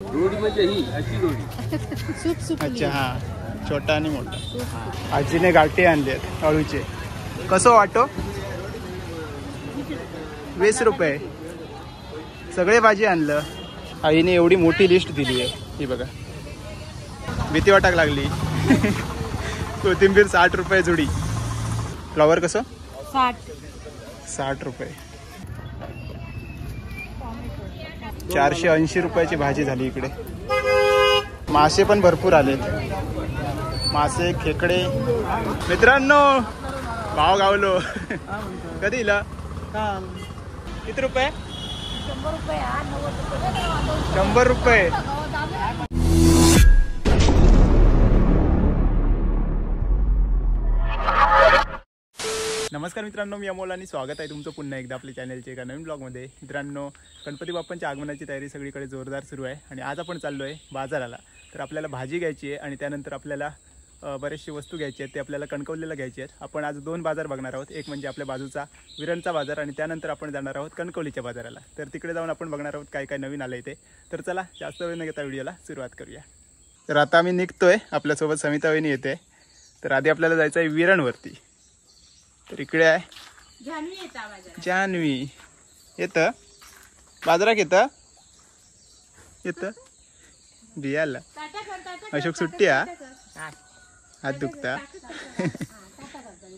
रोडी म्हणजे ही अशी रोडी. Soup soup अच्छा हा. छोटा आणि मोठा. आजीने गाठी आणलेत अळूचे. कसं वाटो? वीस रुपये. सगळे भाजी आणलं. आईने एवढी मोठी लिस्ट दिली आहे. ही बघा. भीती वाटाक लागली. कोथिंबीर साठ रुपये जुडी. फ्लॉवर कसं? साठ. साठ रुपये. चारशे ऐंशी रुपयाची भाजी झाली इकडे. मासे पण भरपूर आलेत. मासे खेकडे. मित्रांनो भाव गावलो. कधी इला? किती रुपये? शंभर रुपये. नमस्कार मित्रांनो मी अमोल आणि स्वागत आहे तुमचं पुन्हा एकदा आपल्या चॅनलच्या एका नवीन ब्लॉगमध्ये मित्रांनो गणपती बाप्पांच्या आगमनाची तयारी सगळीकडे जोरदार सुरू आहे आणि आज आपण चाललो आहे बाजाराला. तर आपल्याला भाजी घ्यायची आहे आणि त्यानंतर आपल्याला बरेचसे वस्तू घ्यायची आहेत ते आपल्याला कणकवलीला घ्यायचे आहेत. आपण आज दोन बाजार बघणार आहोत. एक म्हणजे आपल्या बाजूचा विरणचा बाजार आणि त्यानंतर आपण जाणार आहोत कणकवलीच्या बाजाराला. तर तिकडे जाऊन आपण बघणार आहोत काय काय नवीन आलं आहे ते. तर चला जास्त वेळ न घेता व्हिडिओला सुरुवात करूया. तर आता आम्ही निघतोय. आपल्यासोबत समिता वहिनी येते. तर आधी आपल्याला जायचं आहे विरणवरती. तर इकडे आहे. जान्हवी येता माझ्या जान्हवी. येतं? बाजारात येतं? येतं? बियाला अशोक सुट्टी हा? हात दुखता.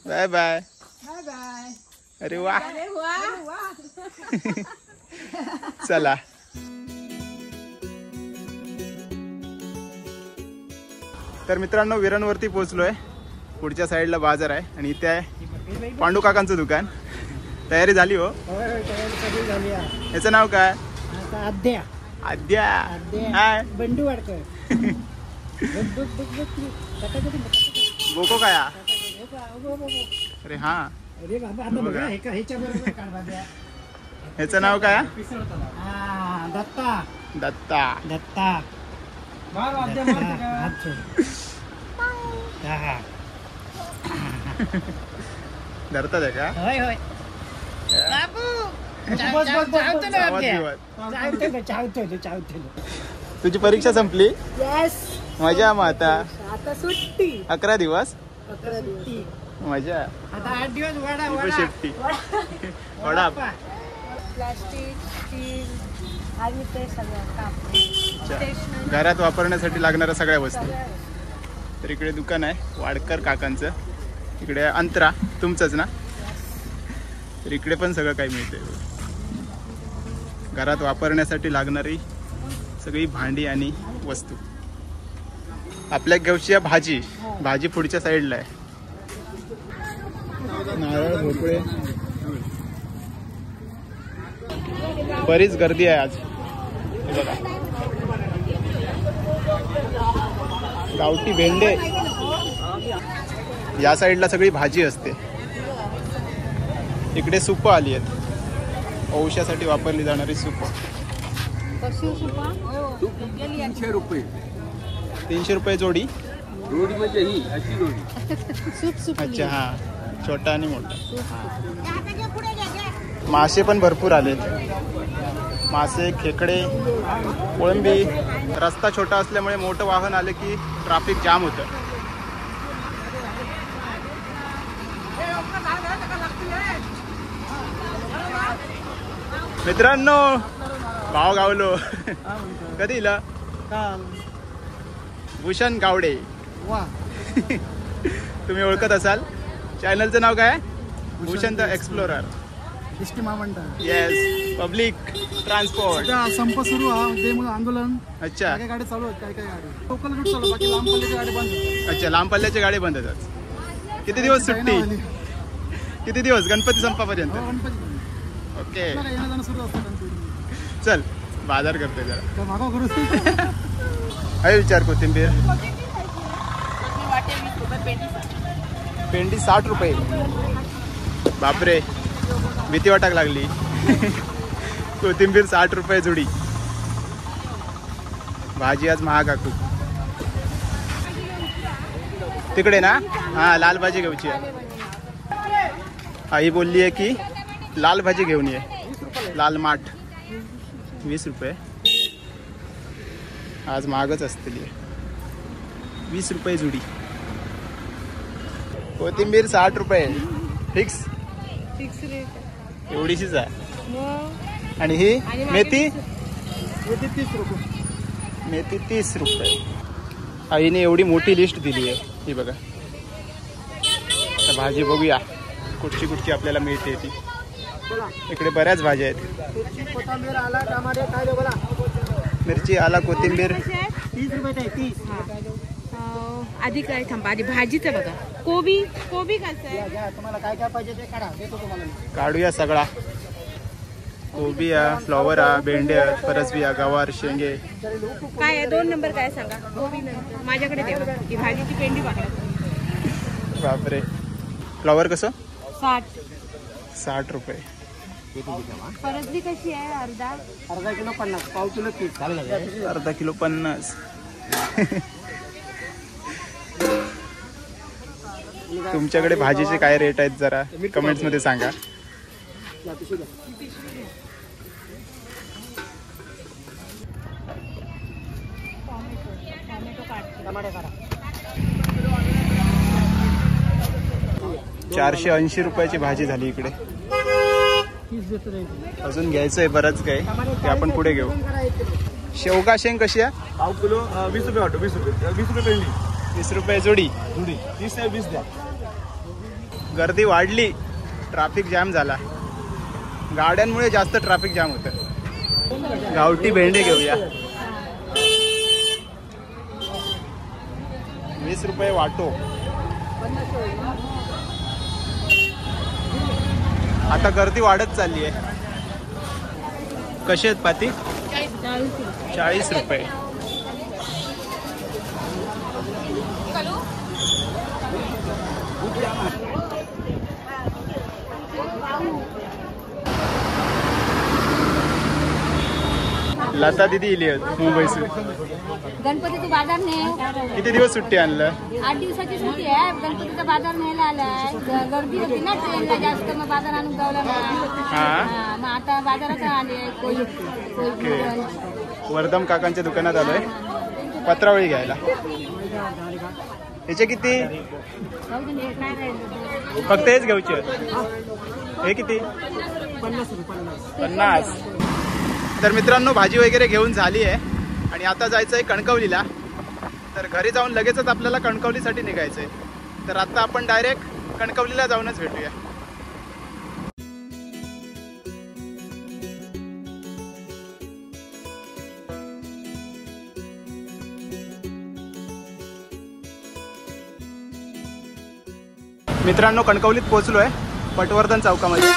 Bye bye. Bye bye. अरे वा. अरे वा. चला. तर मित्रांनो विरणवरती पोहोचलोय. पुढच्या साईडला बाजार आहे आणि इथे आहे. पांडू काकांचं दुकान तयारी झाली हो याचं नाव काय आद्या आद्या. हाय बंडू वाडकर बोको काय. अरे हा हे. ह्याचं नाव काय दत्ता दत्ता दत्ता. हा. धरतात आहे का होय. होय बस, बस, बस, बस. आवाज बिवाज. चावतो, चावतो, चावतो. तुझी परीक्षा संपली? येस मजा मग आता आता सुट्टी. अकरा दिवस? अकरा दिवस. मजा. आता आठ दिवस वाडा ती पण वाडा. शेपटी. वडा. प्लास्टिक स्टील आणि ते सगळं कापड स्टेशनरी घरात वापरण्यासाठी लागणाऱ्या सगळ्या वस्तू. तर इकडे दुकान आहे वाडकर काकांचं. इकडे अंतरा तुमचंच ना? तर इकडे पण सगळं काही मिळते घरात वापरण्यासाठी लागणारी सगळी भांडी आणि वस्तू. आपल्या गावची भाजी भाजी पुढच्या साईडला आहे. नारळ भोपळे. बरीच गर्दी आहे आज. बघा. गावठी भेंडे. या साईडला सगळी भाजी असते. इकडे सुप आली आहेत. औषधासाठी वापरली जाणारी सुप. रुपये. तीनशे रुपये जोडी. रोडी म्हणजे ही अशी सूप अच्छा हा. छोटा आणि मोठा. मासे पण भरपूर आलेत. मासे खेकडे कोळंबी. रस्ता छोटा असल्यामुळे मोठं वाहन आले की ट्रॅफिक जाम होतं. मित्रांनो भाव गावलो. कधी इला? भूषण गावडे. वा. तुम्ही ओळखत असाल. चॅनलचं नाव काय? भूषण द एक्सप्लोरर एसटी महामंडळ येस पब्लिक ट्रान्सपोर्ट संप सुरू हा बेमुळे आंदोलन. अच्छा. काय काय गाडी चालू आहेत काय काय गाडी लोकल रूट चालू बाकी लांब पल्ल्याची गाडी बंद. अच्छा लांब पल्ल्याची गाडी बंद होतात. किती दिवस सुट्टी. किती दिवस? गणपती संपापर्यंत. हो, ओके. सुरू असतं चल बाजार करते जरा. करू? आहे विचार कोथिंबीर. पेंडी साठ रुपये. बापरे भीती वाटाक लागली. कोथिंबीर साठ रुपये जुडी. भाजी आज महाग आहे खूप. तिकडे ना? हा लाल भाजी घ्यायची आहे. आई बोलली आहे की लाल भाजी घेऊन ये. लाल माठ. वीस रुपये. आज महागच असतील वीस रुपये जुडी. कोथिंबीर साठ रुपये. फिक्स. Fix rate. एवढीशीच आहे. आणि ही मेथी? किती तीस रुपये. मेथी तीस रुपये. आईने एवढी मोठी लिस्ट दिली आहे. ही बघा. आता भाजी बघूया. कुठची कुठची आपल्याला मिळते ती. इकडे बऱ्याच भाज्या आहेत. मिरची कोथिंबीर आला टमाटे काय दे बोला. मिरची आला कोथिंबीर. तीस रुपये तीस. आधी काय थांबा आधी भाजीचं बघा. कोबी कोबी कसं आहे? तुम्हाला काय काय पाहिजे ते काढा देतो तुम्हाला मी. काढूया सगळा. कोबी आहे फ्लॉवर आहे भेंडे आहेत परसबी आहे गवार शेंगे. काय आहे? दोन नंबर काय सांगा? कोबी नंतर. माझ्याकडे द्या ही भाजीची पेंडी बघा. बापरे. फ्लॉवर कसं? साठ. साठ रुपये. परसबी कशी आहे अर्धा? अर्धा किलो पन्नास पाव किलो तीस. अर्धा किलो पन्नास. तुमच्याकडे भाजीचे काय रेट आहेत जरा कमेंट्समध्ये सांगा. चारशे ऐंशी रुपयाची भाजी झाली इकडे. अजून घ्यायचंय बरंच काय ते आपण पुढे घेऊ. शेवगा शेंग कशी आहे? पाव किलो वीस रुपये वाटतो वीस रुपये. वीस रुपये पेंडी वीस रुपये जोडी. जुडी. तीस आहे वीस द्या. गर्दी वाढली ट्रॅफिक जाम झाला. गाड्यांमुळे जास्त ट्रॅफिक जाम होतं. गावठी भेंडे घेऊया. वीस रुपये वाटो. आता गर्दी वाढत चालली आहे. कशी आहेत पाती? चाळीस रुपये. लता दिदी इली आहेत मुंबईसून गणपतीचा बाजार ने किती दिवस सुट्टी आणलं? आठ दिवसाची सुट्टी आहे. गणपतीचा बाजार न्यायला आलाय. ग- गर्दी होती ना ट्रेनला जास्त मग बाजार आणून गावला ना हा? हा, मग आता बाजारात आले. कोळी ओके. वर्धम काकांच्या दुकानात आलोय. पत्रावळी घ्यायला. ह्याचे किती? फक्त हेच घ्यायचे. हे किती? पन्नास पन्नास. तर मित्रांनो भाजी वगैरे घेऊन झाली आहे. आणि आता जायचं आहे कणकवलीला. तर घरी जाऊन लगेचच आपल्याला कणकवलीसाठी निघायचं आहे तर आता आपण डायरेक्ट कणकवलीला जाऊनच भेटूया. मित्रांनो कणकवलीत पोहोचलो आहे पटवर्धन चौकामध्ये.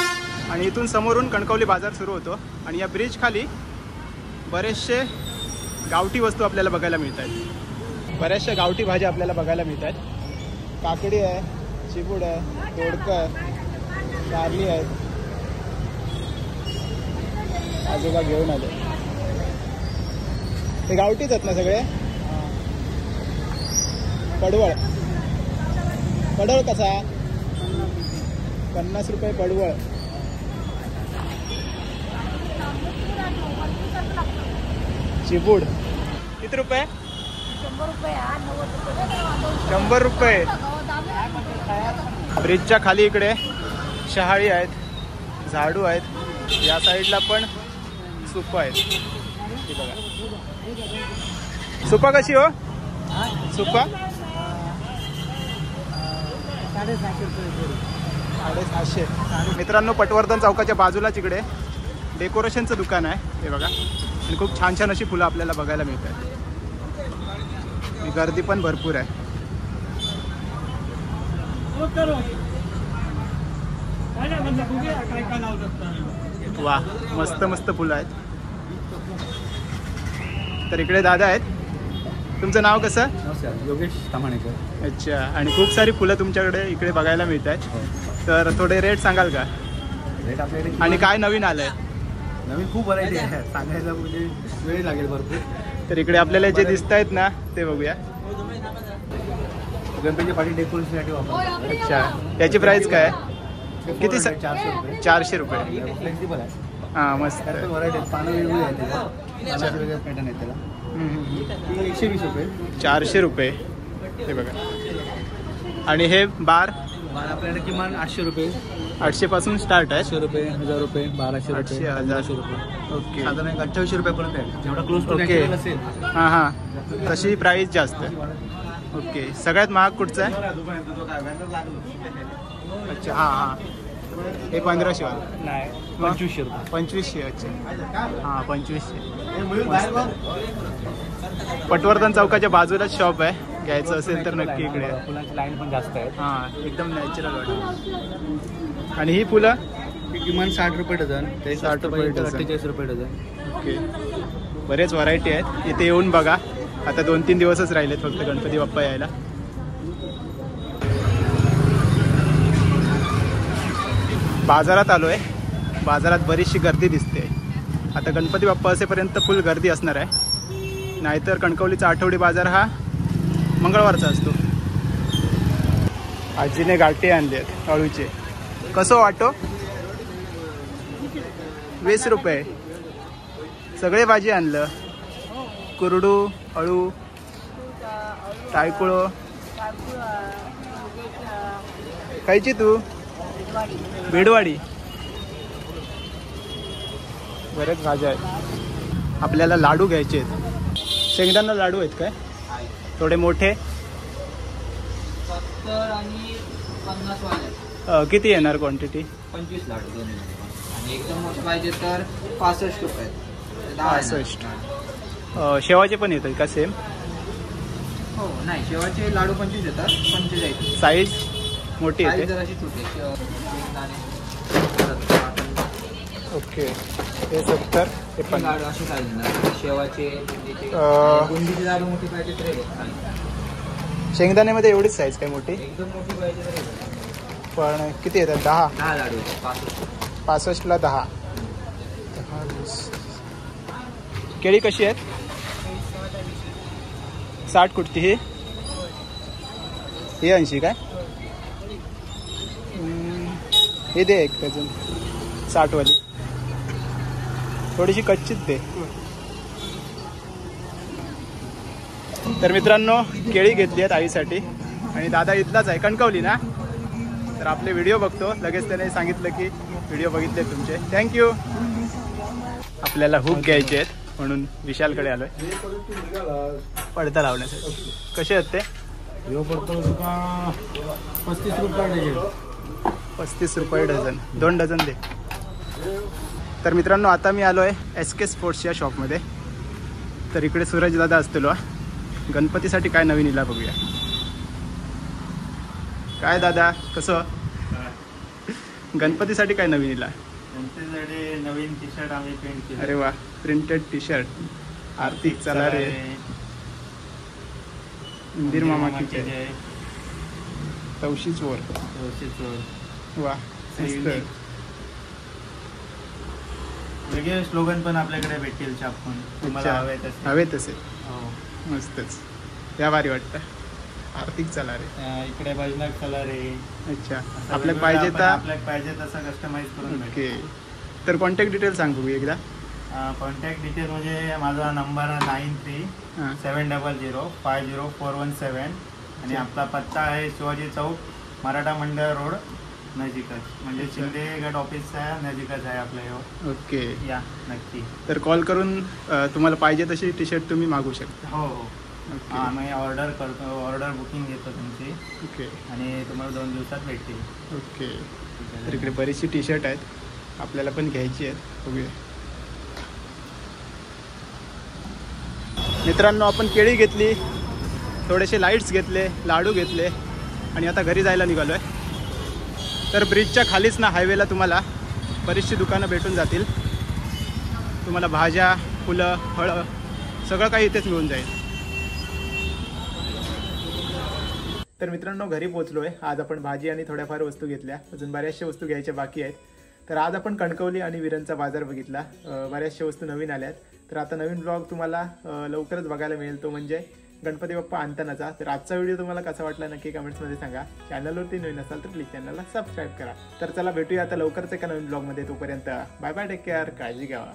आणि इथून समोरून कणकवली बाजार सुरू होतो. आणि या ब्रिज खाली बरेचसे गावठी वस्तू आपल्याला बघायला मिळत आहेत बऱ्याचशा गावठी भाज्या आपल्याला बघायला मिळत आहेत काकडी आहे चिपूड आहे तोडकं आहे कारली आहेत. आजोबा घेऊन आले. ते गावठीच आहेत ना सगळे? पडवळ. पडवळ कसा? पन्नास रुपये पडवळ. चिबूड किती रुपये? शंभर रुपये. ब्रिजच्या खाली इकडे शहाळी आहेत झाडू आहेत. या साईडला पण सुप आहेत. बघा. सुपा कशी हो? सुपा? साडेसहाशे. साडेसहाशे मित्रांनो पटवर्धन चौकाच्या बाजूलाच इकडे. डेकोरेशनचं दुकान आहे. हे बघा. आणि खूप छान छान अशी फुलं आपल्याला बघायला मिळतात. आणि गर्दी पण भरपूर आहे. वा मस्त मस्त फुलं आहेत. तर इकडे दादा आहेत. तुमचं नाव कसं? नमस्कार योगेश तामाणेकर अच्छा आणि खूप सारी फुलं तुमच्याकडे इकडे बघायला मिळत आहेत. तर थोडे रेट सांगाल का? रेट आपल्याकडे आणि काय नवीन आलंय? नवीन खूप व्हरायटी आहे. सांगायला म्हणजे वेळ लागेल भरपूर. तर इकडे आपल्याला जे दिसत आहेत ना ते बघूया. गणपतीच्या पाठी डेकोरेशनसाठी वापरतो. अच्छा. याची प्राइस काय? आहे? किती चारशे रुपये. चारशे रुपये. फ्लेक्सिबल आहे. हां मस्त. व्हरायटी आहेत पानं वेगवेगळी आहेत त्याच्यात पानाचे वेगळे पॅटर्न आहेत त्याला. एकशे वीस रुपये. चारशे रुपये. हे बघा. आणि हे बार? आपल्याकडे किमान आठशे रुपये. आठशे पासून स्टार्ट आहे. आठशे रुपये हजार रुपये बाराशे आठशे, रुपये हजार. पंधराशे रुपये. ओके. साधारण एक अठ्ठावीसशे रुपयापर्यंत आहे. जेवढा क्लोज टू ओके. नॅचरल असेल. हां हां. तशी प्राईस जास्त आहे. ओके. सगळ्यात महाग कुठचं आहे? अच्छा हां हां. हे पंधराशे वाला. नाही पंचवीसशे रुपये. पंचवीसशे अच्छा. हां पंचवीसशे. पटवर्धन चौकाच्या बाजूलाच शॉप आहे. घ्यायचं असेल तर नक्की इकडे. फुलांची लाईन पण जास्त आहे हां एकदम नॅचरल वाटत. आणि ही फुलं? किमान साठ रुपये डझन ते 60 रुपये डझन. अठ्ठेचाळीस रुपये डझन. ओके. बरेच व्हरायटी आहेत. इथे येऊन बघा. आता दोन तीन दिवसच राहिलेत फक्त गणपती बाप्पा यायला. बाजारात आलो आहे बाजारात बरीचशी गर्दी दिसते आता गणपती बाप्पा असेपर्यंत फुल गर्दी असणार आहे. नाहीतर कणकवलीचा आठवडी बाजार हा मंगळवारचा असतो. आजीने गाठी आणले आहेत अळूचे. कसं वाटो? वीस रुपये. सगळे भाजी आणलं. कुरडू अळू टायकुळो खायची तू? भेडवाडी. बरेच भाज्या आहेत. आपल्याला लाडू घ्यायचे आहेत. शेंगदाणा लाडू आहेत काय? थोडे मोठे. आणि पन्नास किती येणार क्वांटिटी पंचवीस लाडू आणि एकदम मोठं पाहिजे तर पासष्ट रुपये. पासष्ट. शेवाचे पण येतात का सेम हो नाही शेवाचे लाडू पंचवीस येतात पंचेचाळीस साईज मोठी येते. ओके हे सत्तर हे पण. लाडू असे साईज येणार. शेवाचे बुंदीचे. अं. बुंदीचे लाडू मोठी पाहिजे तर बघ. शेंगदाण्यामध्ये एवढीच साईज काय मोठी? एकदम मोठी पाहिजे तर बघ. पण किती येतात? दहा? दहा लाडू येतात, पासष्ट. पासष्टला दहा. दहा. केळी कशी आहेत? साठ कुठती ही? ही ऐंशी काय? हे दे एक डझन साठवाली. थोडीशी कच्चीच दे. तर मित्रांनो केळी घेतली आहेत आईसाठी. आणि दादा इथलाच आहे कणकवली ना? तर आपले व्हिडिओ बघतो. लगेच त्याने सांगितलं की व्हिडिओ बघितले तुमचे. थँक्यू आपल्याला हुक घ्यायचे आहेत म्हणून विशालकडे आलोय. पडदा लावण्यासाठी. कसे आहेत ते? पडतो पस्तीस रुपये पस्तीस रुपये डझन. दोन डझन दे. तर मित्रांनो आता मी आलो आहे एस के स्पोर्ट्स या शॉपमध्ये तर इकडे सूरज दादा असलेलो हा. गणपतीसाठी काय नवीन इला बघूया. काय दादा कसं? गणपतीसाठी काय नवीन इला? नवीन टी शर्ट आम्ही पेंट केले. अरे वा प्रिंटेड टी शर्ट आर्थिक चला रे. इंदिर मामाची तवशी चोर वा मस्त. वेगळे स्लोगन पण आपल्याकडे भेटतील छापून. तुम्हाला. हवे तसे. हवे तसे. हो. मस्तच. त्या भारी वाटतं. आर्थिक चला रे. इकडे भजनक कलर आहे अच्छा. आपल्याला पाहिजे तर आपल्याला पाहिजे तसं कस्टमाइज करून ओके. तर कॉन्टॅक्ट डिटेल सांग एकदा. कॉन्टॅक्ट डिटेल म्हणजे माझा number nine three seven double zero five zero four one seven आणि आपला पत्ता आहे शिवाजी चौक मराठा मंडळ रोड नजीकच. म्हणजे शिंदे गट ऑफिस आहे नजीकच आहे आपल्या हे. ओके. या नक्की. तर कॉल करून अ, तुम्हाला पाहिजे तशी टी शर्ट तुम्ही मागू शकता. हो हो. ओके. आम्ही ऑर्डर करतो ऑर्डर बुकिंग घेतो तुमची. ओके. आणि तुम्हाला दोन दिवसात भेटतील. ओके. तर इकडे बरीचशी टी शर्ट आहेत. आपल्याला पण घ्यायची आहेत. बघूया. मित्रांनो आपण केळी घेतली. थोडेसे लाईट्स घेतले लाडू घेतले. आणि आता घरी जायला निघालो आहे तर ब्रिजच्या खालीच ना हायवेला तुम्हाला बरीचशी दुकानं भेटून जातील. तुम्हाला भाज्या फुलं फळं सगळं काही इथेच मिळून जाईल. तर मित्रांनो घरी पोचलो आहे आज आपण भाजी आणि थोड्याफार वस्तू घेतल्या. अजून बऱ्याचशा वस्तू घ्यायच्या बाकी आहेत. तर आज आपण कणकवली आणि विरणचा बाजार बघितला. बऱ्याचशा वस्तू नवीन आल्यात. तर आता नवीन ब्लॉग तुम्हाला लवकरच बघायला मिळेल तो म्हणजे गणपती बाप्पा आणतानाचा. तर आजचा व्हिडिओ तुम्हाला कसा वाटला नक्की कमेंट्समध्ये सांगा. चॅनलवरती नवीन असाल तर प्लीज चॅनलला सबस्क्राईब करा. तर चला भेटूया आता लवकरच एका नवीन ब्लॉगमध्ये तोपर्यंत. बाय बाय टेक केअर काळजी घ्यावा